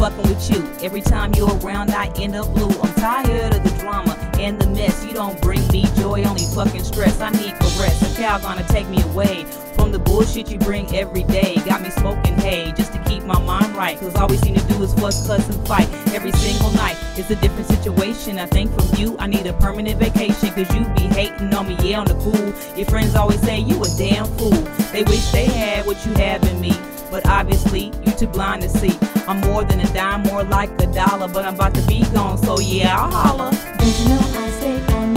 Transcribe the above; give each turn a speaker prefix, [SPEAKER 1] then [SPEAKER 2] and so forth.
[SPEAKER 1] fucking with you. Every time you're around, I end up blue. I'm tired of the drama and the mess. You don't bring me joy, only fucking stress. I need caress. A cow gonna take me away from the bullshit you bring every day. Got me smoking hay just to keep my mind right. Cause all we seem to do is fuss, cuss, and fight every single night. It's a different situation. I think from you, I need a permanent vacation. Cause you be hating on me, yeah, on the cool. Your friends always say you a damn fool. They wish they had what you have in me. But obviously, you too blind to see. I'm more than a dime, more like a dollar, but I'm about to be gone, so yeah, I'll holler. Did you know I stay on